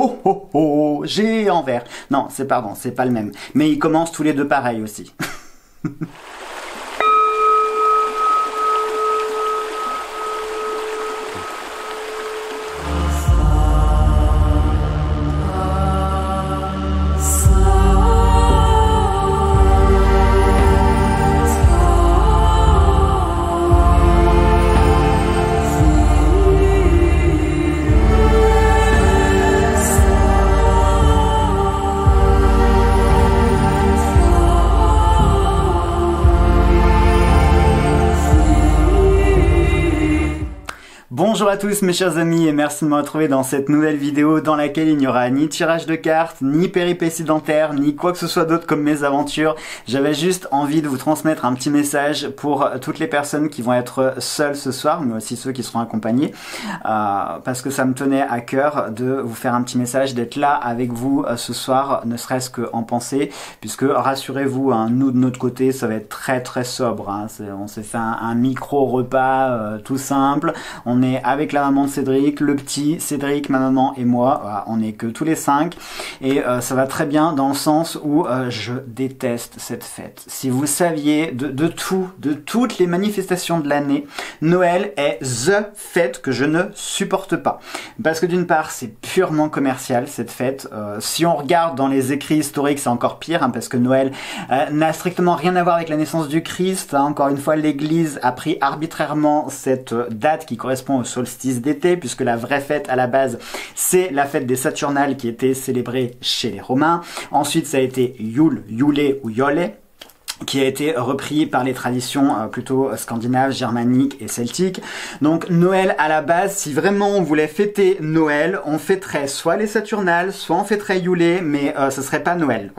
ho ho ho, j'ai en vert. Non, c'est pardon, c'est pas le même. Mais ils commencent tous les deux pareil aussi. Bonjour à tous mes chers amis et merci de me retrouver dans cette nouvelle vidéo dans laquelle il n'y aura ni tirage de cartes, ni péripéties dentaires, ni quoi que ce soit d'autre comme mes aventures. J'avais juste envie de vous transmettre un petit message pour toutes les personnes qui vont être seules ce soir, mais aussi ceux qui seront accompagnés, euh, parce que ça me tenait à cœur de vous faire un petit message, d'être là avec vous euh, ce soir, ne serait-ce qu'en pensée, puisque rassurez-vous, hein, nous de notre côté, ça va être très très sobre. Hein. on s'est fait un, micro repas euh, tout simple. On est avec la maman de Cédric, le petit, Cédric, ma maman et moi. on est que tous les cinq. Et euh, ça va très bien dans le sens où euh, je déteste cette fête. Si vous saviez de, tout, de toutes les manifestations de l'année, Noël est THE fête que je ne supporte pas. Parce que d'une part, c'est purement commercial cette fête. Euh, si on regarde dans les écrits historiques, c'est encore pire, hein, parce que Noël n'a strictement rien à voir avec la naissance du Christ. Hein. Encore une fois, l'Église a pris arbitrairement cette date qui correspond au solstice d'été, puisque la vraie fête à la base, c'est la fête des Saturnales qui était célébrée chez les Romains. Ensuite, ça a été Yule, Yule ou Yole, qui a été repris par les traditions euh, plutôt scandinaves, germaniques et celtiques. Donc Noël à la base, si vraiment on voulait fêter Noël, on fêterait soit les Saturnales, soit on fêterait Yule, mais euh, ce serait pas Noël.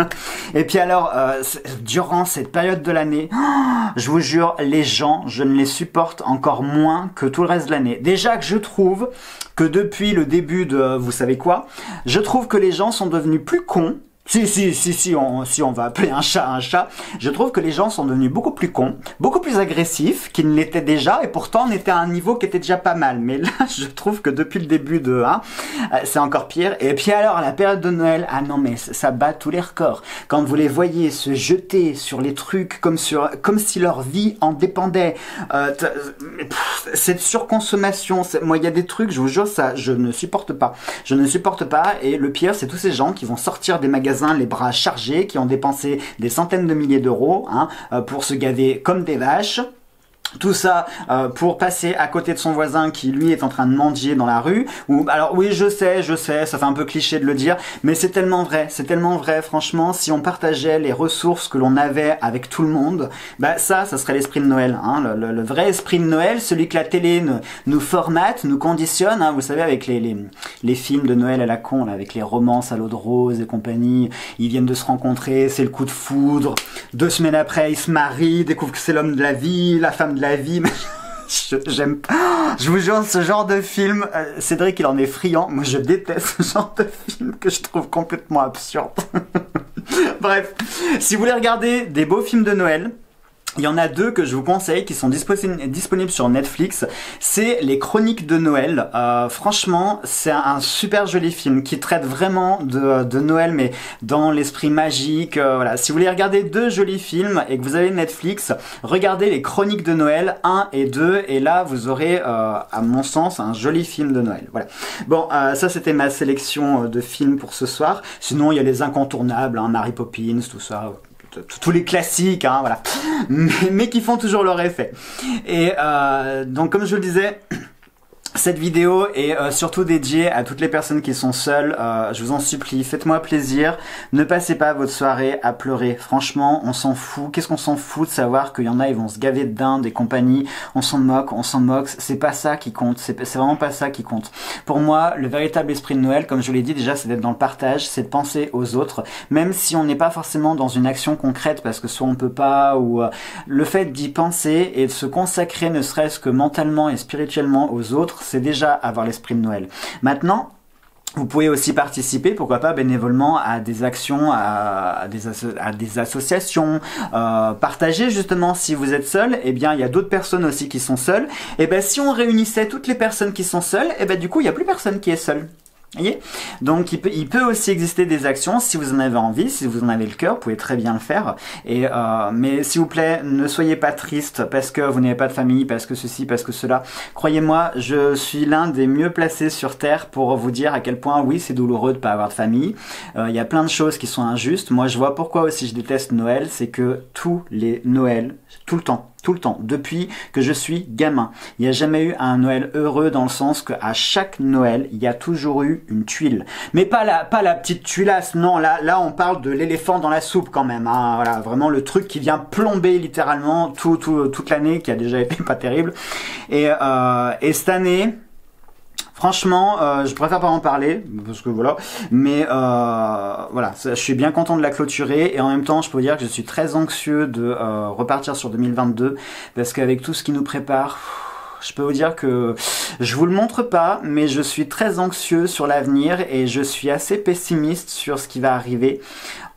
et puis alors, euh, durant cette période de l'année, je vous jure, les gens, je ne les supporte encore moins que tout le reste de l'année. Déjà que je trouve que depuis le début de, vous savez quoi, je trouve que les gens sont devenus plus cons si, si, si, si on, si on va appeler un chat un chat, je trouve que les gens sont devenus beaucoup plus cons, beaucoup plus agressifs qu'ils ne l'étaient déjà, et pourtant on était à un niveau qui était déjà pas mal. Mais là, je trouve que depuis le début de 1, euh, c'est encore pire. Et puis alors, la période de Noël, ah non mais ça bat tous les records. Quand vous les voyez se jeter sur les trucs comme, sur, comme si leur vie en dépendait, euh, cette surconsommation, moi il y a des trucs, je vous jure, ça, je ne supporte pas. Je ne supporte pas, et le pire, c'est tous ces gens qui vont sortir des magasins les bras chargés, qui ont dépensé des centaines de milliers d'euros hein, euh, pour se gaver comme des vaches. Tout ça euh, pour passer à côté de son voisin qui lui est en train de mendier dans la rue. Ou alors oui, je sais, je sais, ça fait un peu cliché de le dire, mais c'est tellement vrai, c'est tellement vrai. Franchement, si on partageait les ressources que l'on avait avec tout le monde, bah ça, ça serait l'esprit de Noël. Hein. Le, vrai esprit de Noël, celui que la télé nous, formate, nous conditionne. Hein. Vous savez, avec les, les, les, films de Noël à la con, là, avec les romances à l'eau de rose et compagnie, ils viennent de se rencontrer, c'est le coup de foudre. Deux semaines après, ils se marient, découvrent que c'est l'homme de la vie, la femme de la vie. Mais j'aime pas. Je vous jure, ce genre de film, euh, Cédric, il en est friand. Moi, je déteste ce genre de film que je trouve complètement absurde. Bref, si vous voulez regarder des beaux films de Noël, il y en a deux que je vous conseille qui sont disponibles sur Netflix. C'est les Chroniques de Noël. Euh, franchement, c'est un super joli film qui traite vraiment de, de Noël, mais dans l'esprit magique. Euh, voilà. Si vous voulez regarder deux jolis films et que vous avez Netflix, regardez les Chroniques de Noël 1 et 2 et là vous aurez, euh, à mon sens, un joli film de Noël. Voilà. Bon, ça c'était ma sélection de films pour ce soir. Sinon, il y a les incontournables, hein, Mary Poppins, tout ça tous les classiques, hein, voilà, mais, qui font toujours leur effet. Et euh, donc, comme je le disais, cette vidéo est euh, surtout dédiée à toutes les personnes qui sont seules. Euh, je vous en supplie, faites-moi plaisir. Ne passez pas votre soirée à pleurer. Franchement, on s'en fout. Qu'est-ce qu'on s'en fout de savoir qu'il y en a, ils vont se gaver de dinde et compagnie? On s'en moque, on s'en moque. C'est pas ça qui compte. C'est vraiment pas ça qui compte. Pour moi, le véritable esprit de Noël, comme je l'ai dit déjà, c'est d'être dans le partage, c'est de penser aux autres. Même si on n'est pas forcément dans une action concrète parce que soit on peut pas ou euh, le fait d'y penser et de se consacrer ne serait-ce que mentalement et spirituellement aux autres, c'est déjà avoir l'esprit de Noël. Maintenant, vous pouvez aussi participer, pourquoi pas bénévolement, à des actions, à, des, associations, euh, justement si vous êtes seul, eh bien il y a d'autres personnes aussi qui sont seules. Et eh ben si on réunissait toutes les personnes qui sont seules, eh ben du coup il n'y a plus personne qui est seul. Donc il peut, aussi exister des actions si vous en avez envie, si vous en avez le cœur, vous pouvez très bien le faire. Et euh, mais s'il vous plaît, ne soyez pas triste parce que vous n'avez pas de famille, parce que ceci, parce que cela. Croyez-moi, je suis l'un des mieux placés sur terre pour vous dire à quel point oui, c'est douloureux de pas avoir de famille. Euh, il y a plein de choses qui sont injustes. Moi, je vois pourquoi aussi je déteste Noël, c'est que tous les Noëls, tout le temps, tout le temps, depuis que je suis gamin. Il n'y a jamais eu un Noël heureux dans le sens qu'à chaque Noël, il y a toujours eu une tuile. Mais pas la, pas la petite tuilasse, non, là, là on parle de l'éléphant dans la soupe quand même. Hein. Voilà, vraiment le truc qui vient plomber littéralement tout, tout, toute l'année, qui a déjà été pas terrible. Et, euh, et cette année, Franchement, euh, je préfère pas en parler parce que voilà. Mais euh, voilà, je suis bien content de la clôturer et en même temps, je peux dire que je suis très anxieux de euh, repartir sur 2022 parce qu'avec tout ce qui nous prépare. Je peux vous dire que je vous le montre pas, mais je suis très anxieux sur l'avenir et je suis assez pessimiste sur ce qui va arriver.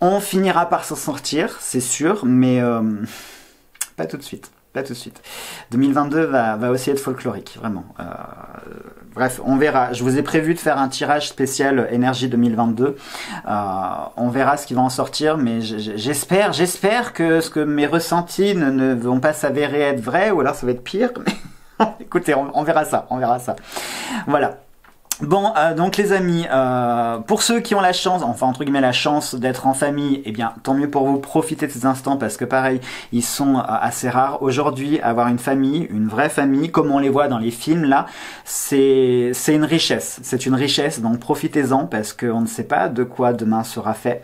On finira par s'en sortir, c'est sûr, mais pas tout de suite tout de suite. 2022 va, aussi être folklorique, vraiment. Euh, bref, on verra. Je vous ai prévu de faire un tirage spécial énergie 2022. Euh, on verra ce qui va en sortir, mais j'espère, j'espère que ce que mes ressentis ne, vont pas s'avérer être vrai, ou alors ça va être pire. Écoutez, on verra ça, on verra ça. Voilà. Bon, euh, donc les amis, euh, pour ceux qui ont la chance, enfin entre guillemets la chance d'être en famille, eh bien tant mieux pour vous, profitez de ces instants parce que pareil, ils sont euh, assez rares. Aujourd'hui, avoir une famille, une vraie famille, comme on les voit dans les films là, c'est c'est une richesse, c'est une richesse, donc profitez-en parce qu'on ne sait pas de quoi demain sera fait.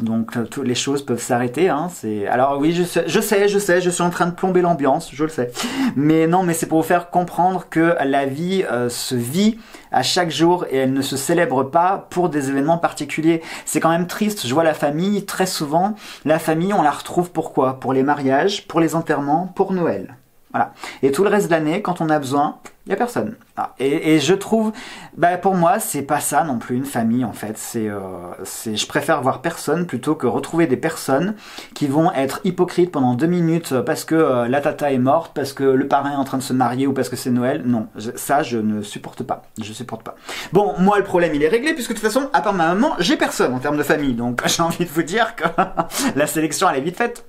Donc euh, toutes les choses peuvent s'arrêter. Hein, c'est alors oui, je sais, je sais, je sais, je suis en train de plomber l'ambiance, je le sais. Mais non, mais c'est pour vous faire comprendre que la vie euh, se vit à chaque jour et elle ne se célèbre pas pour des événements particuliers. C'est quand même triste. Je vois la famille très souvent. La famille, on la retrouve pourquoi? Pour les mariages, pour les enterrements, pour Noël. Voilà. Et tout le reste de l'année, quand on a besoin, il y a personne. Ah, et, je trouve, bah pour moi, c'est pas ça non plus une famille en fait. C'est, euh, c'est, je préfère voir personne plutôt que retrouver des personnes qui vont être hypocrites pendant deux minutes parce que euh, la tata est morte, parce que le parrain est en train de se marier ou parce que c'est Noël. Non, ça je ne supporte pas. Je supporte pas. Bon, moi le problème il est réglé puisque de toute façon, à part ma maman, j'ai personne en termes de famille. Donc j'ai envie de vous dire que la sélection elle est vite faite.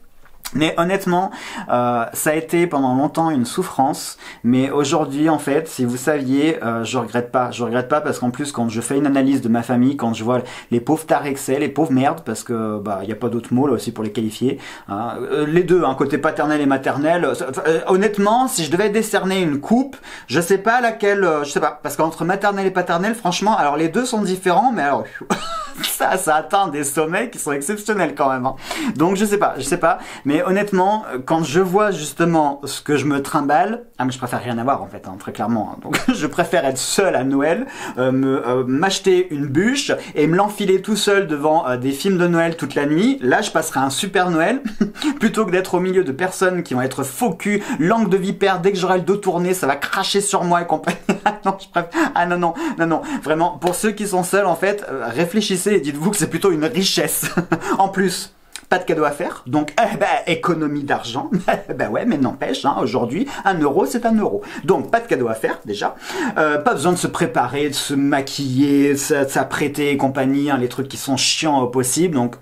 Mais honnêtement, euh, ça a été pendant longtemps une souffrance. Mais aujourd'hui, en fait, si vous saviez, euh, je regrette pas. Je regrette pas parce qu'en plus, quand je fais une analyse de ma famille, quand je vois les pauvres tarexés, les pauvres merdes, parce que bah y a pas d'autres mots là aussi pour les qualifier. Hein. Euh, les deux, hein, côté paternel et maternel. Euh, honnêtement, si je devais décerner une coupe, je sais pas laquelle. je sais pas, parce qu'entre maternel et paternel, franchement, alors les deux sont différents, mais alors. ça, ça atteint des sommets qui sont exceptionnels quand même. Hein. Donc je sais pas, je sais pas. Mais honnêtement, quand je vois justement ce que je me trimballe, ah mais je préfère rien avoir en fait, hein, très clairement. Hein. Donc je préfère être seul à Noël, euh, me euh, m'acheter une bûche et me l'enfiler tout seul devant euh, des films de Noël toute la nuit. Là, je passerai un super Noël plutôt que d'être au milieu de personnes qui vont être faux cul, langue de vipère. Dès que j'aurai le dos tourné, ça va cracher sur moi et compagnie. ah non, je préfère. Ah non non non non. Vraiment, pour ceux qui sont seuls en fait, réfléchissez et dites-vous que c'est plutôt une richesse. en plus, pas de cadeau à faire, donc eh ben, économie d'argent. ben ouais, mais n'empêche, hein, aujourd'hui, un euro, c'est un euro. Donc pas de cadeau à faire déjà. Euh, pas besoin de se préparer, de se maquiller, de s'apprêter et compagnie, hein, les trucs qui sont chiants au possible. Donc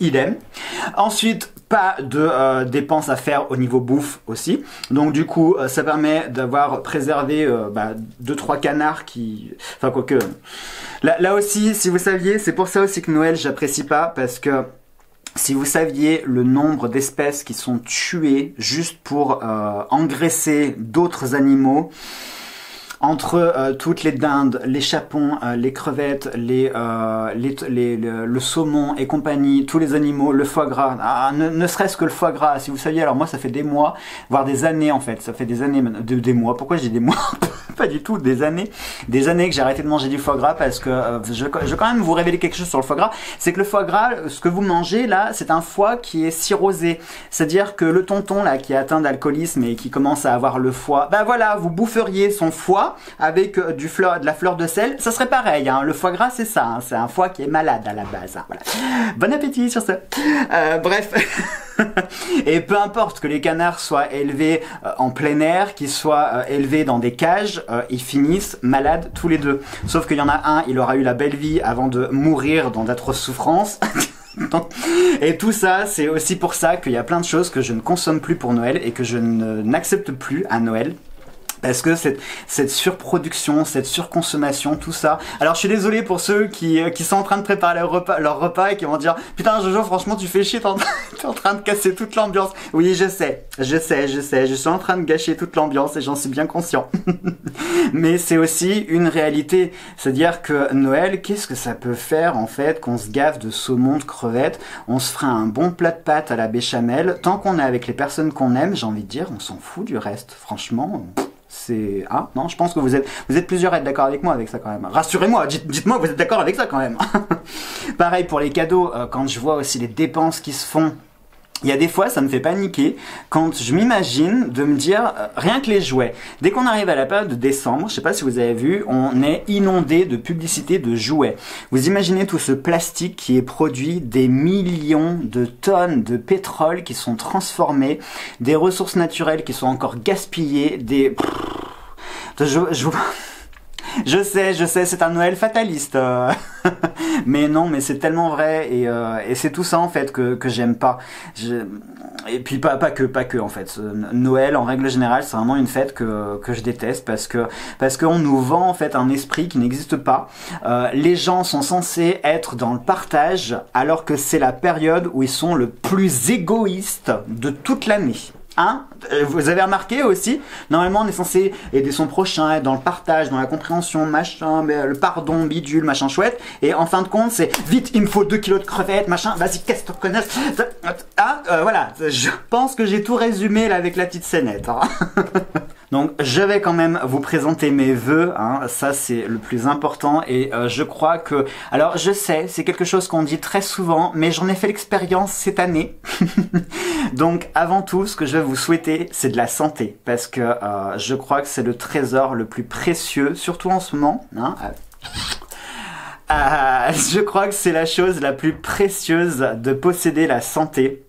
idem. Ensuite, pas de euh, dépenses à faire au niveau bouffe aussi. Donc du coup, euh, ça permet d'avoir préservé euh, bah, deux trois canards qui, enfin quoique. Là, là aussi, si vous saviez, c'est pour ça aussi que Noël j'apprécie pas parce que si vous saviez le nombre d'espèces qui sont tuées juste pour engraisser d'autres animaux, entre euh, toutes les dindes, les chapons, euh, les crevettes, les, euh, les, le, saumon et compagnie, tous les animaux, le foie gras, ah, ne, serait-ce que le foie gras, si vous saviez, alors moi ça fait des mois, voire des années en fait, ça fait des années, de, des mois, pourquoi je dis des mois? Pas du tout, des années, des années que j'ai arrêté de manger du foie gras parce que je, je vais quand même vous révéler quelque chose sur le foie gras, c'est que le foie gras, ce que vous mangez là, c'est un foie qui est cirrosé, c'est-à-dire que le tonton là qui est atteint d'alcoolisme et qui commence à avoir le foie, ben voilà, vous boufferiez son foie, avec euh, du fleur, de la fleur de sel, ça serait pareil. Hein. Le foie gras, c'est ça. Hein. C'est un foie qui est malade à la base. Hein. Bon appétit sur ça. Euh, bref. et peu importe que les canards soient élevés euh, en plein air, qu'ils soient élevés dans des cages, ils finissent malades tous les deux. Sauf qu'il y en a un, il aura eu la belle vie avant de mourir dans d'atroces souffrances. et tout ça, c'est aussi pour ça qu'il y a plein de choses que je ne consomme plus pour Noël et que je n'accepte plus à Noël parce que cette, cette surproduction, cette surconsommation, tout ça. Alors je suis désolé pour ceux qui, euh, qui sont en train de préparer leur repas, leur repas et qui vont dire Putain Jojo franchement tu fais chier, t'es en, en, train de casser toute l'ambiance. Oui je sais, je sais, je sais, je suis en train de gâcher toute l'ambiance et j'en suis bien conscient. Mais c'est aussi une réalité. C'est-à-dire que Noël, qu'est-ce que ça peut faire en fait qu'on se gave de saumon, de crevettes, on se fera un bon plat de pâtes à la béchamel. Tant qu'on est avec les personnes qu'on aime, j'ai envie de dire, on s'en fout du reste. Franchement c'est ah non je pense que vous êtes vous êtes plusieurs à être d'accord avec moi avec ça quand même. Rassurez-moi dites, moi que vous êtes d'accord avec ça quand même. Pareil pour les cadeaux euh, quand je vois aussi les dépenses qui se font il y a des fois, ça me fait paniquer quand je m'imagine de me dire euh, rien que les jouets. Dès qu'on arrive à la période de décembre, je sais pas si vous avez vu, on est inondé de publicités de jouets. Vous imaginez tout ce plastique qui est produit, des millions de tonnes de pétrole qui sont transformés, des ressources naturelles qui sont encore gaspillées, des je, je... Je sais, je sais, c'est un Noël fataliste. Euh. mais non, mais c'est tellement vrai et, euh, c'est tout ça en fait que, j'aime pas. Et puis pas, pas que, pas que en fait. Noël en règle générale, c'est vraiment une fête que, que je déteste parce que parce qu'on nous vend en fait un esprit qui n'existe pas. Euh, les gens sont censés être dans le partage alors que c'est la période où ils sont le plus égoïstes de toute l'année. Hein euh, vous avez remarqué aussi, normalement on est censé aider son prochain, être dans le partage, dans la compréhension, machin, mais le pardon, bidule, machin chouette. Et en fin de compte, c'est vite, il me faut 2 kilos de crevettes, machin, vas-y, qu'est-ce que tu Ah, euh, voilà, je pense que j'ai tout résumé là avec la petite scénette. Hein. Donc je vais quand même vous présenter mes vœux, hein. ça c'est le plus important et euh, je crois que... Alors je sais, c'est quelque chose qu'on dit très souvent, mais j'en ai fait l'expérience cette année. Donc avant tout, ce que je vais vous souhaiter, c'est de la santé, parce que euh, je crois que c'est le trésor le plus précieux, surtout en ce moment. Hein. Euh, je crois que c'est la chose la plus précieuse de posséder la santé.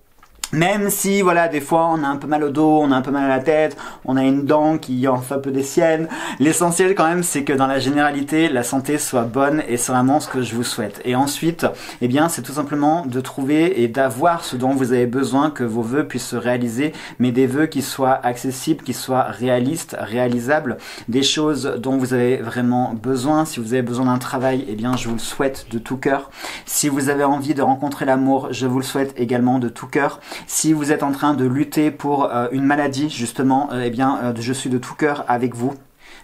Même si, voilà, des fois, on a un peu mal au dos, on a un peu mal à la tête, on a une dent qui en fait peu des siennes. L'essentiel, quand même, c'est que dans la généralité, la santé soit bonne et c'est vraiment ce que je vous souhaite. Et ensuite, eh bien, c'est tout simplement de trouver et d'avoir ce dont vous avez besoin, que vos vœux puissent se réaliser, mais des vœux qui soient accessibles, qui soient réalistes, réalisables, des choses dont vous avez vraiment besoin. Si vous avez besoin d'un travail, eh bien, je vous le souhaite de tout cœur. Si vous avez envie de rencontrer l'amour, je vous le souhaite également de tout cœur. Si vous êtes en train de lutter pour euh, une maladie, justement, euh, eh bien, euh, je suis de tout cœur avec vous.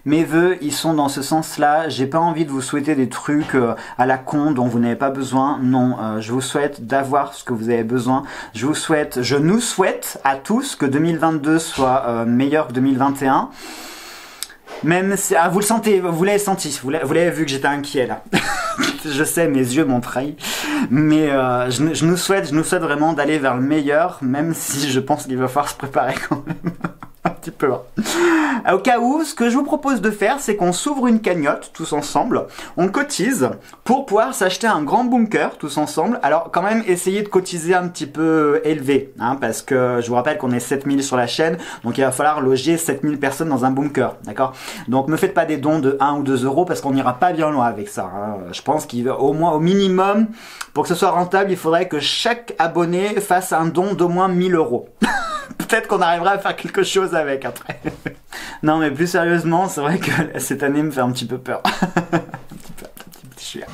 Mes vœux, ils sont dans ce sens-là. J'ai pas envie de vous souhaiter des trucs à la con dont vous n'avez pas besoin. Non, je vous souhaite d'avoir ce que vous avez besoin. Je vous souhaite, je nous souhaite à tous que 2022 soit meilleur que 2021. Même si, ah, vous le sentez, vous l'avez senti, vous l'avez vu que j'étais inquiet là. je sais, mes yeux m'ont trahi. Mais euh, je, je, nous souhaite, je nous souhaite vraiment d'aller vers le meilleur, même si je pense qu'il va falloir se préparer quand même petit peu. Hein. Au cas où, ce que je vous propose de faire, c'est qu'on s'ouvre une cagnotte tous ensemble, on cotise pour pouvoir s'acheter un grand bunker tous ensemble. Alors quand même, essayez de cotiser un petit peu élevé, hein, parce que je vous rappelle qu'on est 7000 sur la chaîne, donc il va falloir loger 7000 personnes dans un bunker, d'accord? Donc me faites pas des dons de 1 ou 2 euros, parce qu'on n'ira pas bien loin avec ça. Hein. Je pense qu'au moins, au minimum, pour que ce soit rentable, il faudrait que chaque abonné fasse un don d'au moins 1000 euros. peut-être qu'on arrivera à faire quelque chose avec après. non, mais plus sérieusement, c'est vrai que cette année me fait un petit peu peur. un petit peu, un petit peu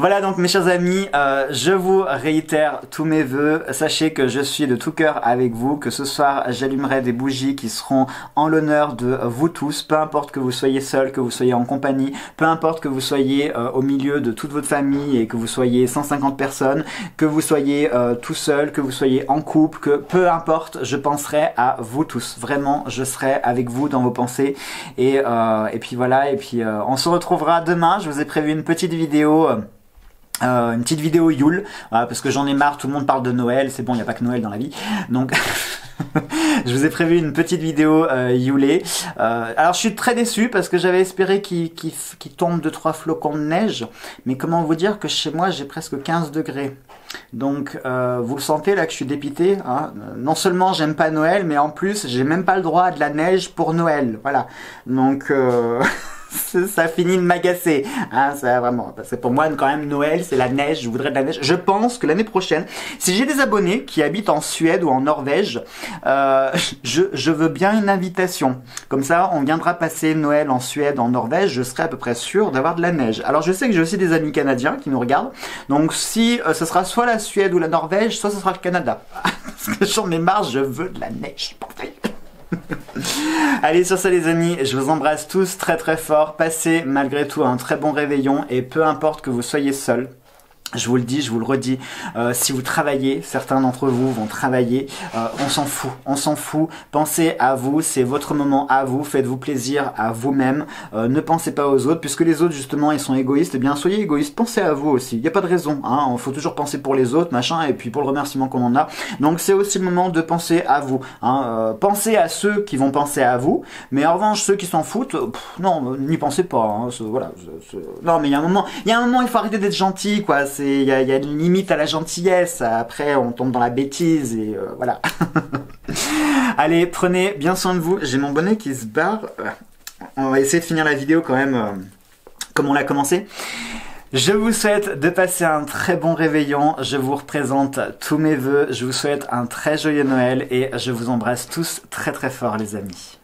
voilà donc mes chers amis, euh, je vous réitère tous mes voeux. Sachez que je suis de tout cœur avec vous, que ce soir j'allumerai des bougies qui seront en l'honneur de vous tous, peu importe que vous soyez seul, que vous soyez en compagnie, peu importe que vous soyez euh, au milieu de toute votre famille et que vous soyez 150 personnes, que vous soyez euh, tout seul, que vous soyez en couple, que peu importe, je penserai à vous tous. Vraiment, je serai avec vous dans vos pensées. Et, et puis voilà, et puis on se retrouvera demain. Je vous ai prévu une petite vidéo euh, une petite vidéo Yule, parce que j'en ai marre, tout le monde parle de Noël, c'est bon, il n'y a pas que Noël dans la vie. Donc je vous ai prévu une petite vidéo euh. Euh, alors je suis très déçu parce que j'avais espéré qu'il tombe de trois flocons de neige. Mais comment vous dire que chez moi j'ai presque 15 degrés. Donc euh, vous le sentez là que je suis dépité. Hein non seulement j'aime pas Noël, mais en plus j'ai même pas le droit à de la neige pour Noël. Voilà. Donc... Ça finit de m'agacer. Hein, ça vraiment. Parce que pour moi, quand même, Noël, c'est la neige. Je voudrais de la neige. Je pense que l'année prochaine, si j'ai des abonnés qui habitent en Suède ou en Norvège, euh, je, je veux bien une invitation. Comme ça, on viendra passer Noël en Suède, en Norvège. Je serai à peu près sûr d'avoir de la neige. Alors, je sais que j'ai aussi des amis canadiens qui nous regardent. Donc, si euh, ce sera soit la Suède ou la Norvège, soit ce sera le Canada. Parce que j'en ai marre, je veux de la neige. Allez sur ça les amis, je vous embrasse tous très très fort. Passez malgré tout un très bon réveillon et peu importe que vous soyez seul, je vous le dis, je vous le redis, euh, si vous travaillez, certains d'entre vous vont travailler, euh, on s'en fout, on s'en fout. Pensez à vous, c'est votre moment à vous, faites-vous plaisir à vous-même, euh, ne pensez pas aux autres, puisque les autres justement ils sont égoïstes, eh bien soyez égoïstes, pensez à vous aussi, il n'y a pas de raison, hein, il faut toujours penser pour les autres, machin, et puis pour le remerciement qu'on en a. Donc c'est aussi le moment de penser à vous. Hein, pensez à ceux qui vont penser à vous, mais en revanche ceux qui s'en foutent, non, n'y pensez pas. Hein, voilà, non mais il y a un moment, il y a un moment il faut arrêter d'être gentil, quoi il y a, une limite à la gentillesse. Après, on tombe dans la bêtise et euh, voilà. Allez, prenez bien soin de vous. J'ai mon bonnet qui se barre. On va essayer de finir la vidéo quand même euh, comme on l'a commencé. Je vous souhaite de passer un très bon réveillon. Je vous représente tous mes voeux. Je vous souhaite un très joyeux Noël et je vous embrasse tous très très fort les amis.